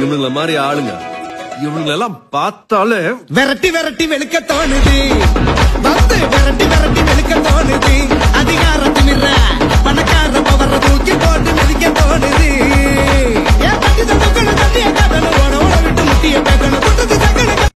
இவனுங்களை மாதிரி ஆளுங்க. இவனுங்களெல்லாம் பார்த்தாலே விரட்டி விரட்டி வெளுக்க தோணுது